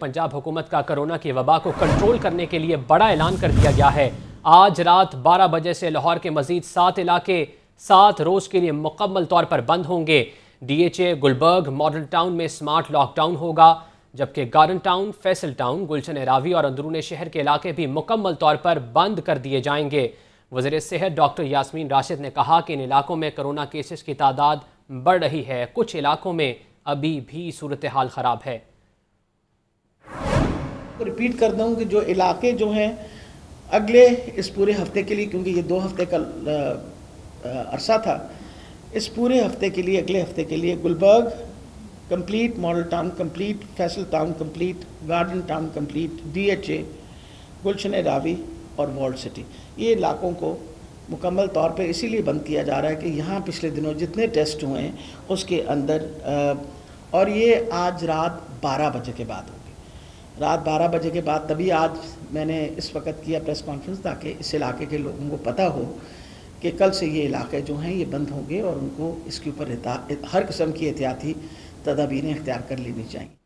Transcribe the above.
पंजाब हुकूमत का कोरोना की वबा को कंट्रोल करने के लिए बड़ा ऐलान कर दिया गया है। आज रात 12 बजे से लाहौर के मजीद सात इलाके सात रोज के लिए मुकम्मल तौर पर बंद होंगे। डीएचए गुलबर्ग मॉडल टाउन में स्मार्ट लॉकडाउन होगा, जबकि Garden Town, Faisal Town, Gulshan Ravi और अंदरून शहर के इलाके भी मुकम्मल तौर पर बंद कर दिए जाएँगे। वज़ीर सेहत डॉक्टर यासमीन राशिद ने कहा कि इन इलाकों में कोरोना केसेस की तादाद बढ़ रही है। कुछ इलाकों में अभी भी सूरत हाल ख़राब है। रिपीट कर दूँ कि जो इलाके जो हैं अगले इस पूरे हफ़्ते के लिए क्योंकि ये दो हफ़्ते का अरसा था इस पूरे हफ़्ते के लिए अगले हफ़्ते के लिए Gulberg complete Model Town complete Faisal Town complete Garden Town complete DHA Gulshan Ravi और वॉल्ड सिटी ये इलाकों को मुकम्मल तौर पे इसीलिए बंद किया जा रहा है कि यहाँ पिछले दिनों जितने टेस्ट हुए हैं उसके अंदर आ, और ये आज रात 12 बजे के बाद होगी रात 12 बजे के बाद तभी आज मैंने इस वक्त किया प्रेस कॉन्फ्रेंस ताकि इस इलाके के लोगों को पता हो कि कल से ये इलाके जो हैं ये बंद होंगे और उनको इसके ऊपर हर किस्म की एहतियाती तदाबीरें इख्तियार कर लेनी चाहिए।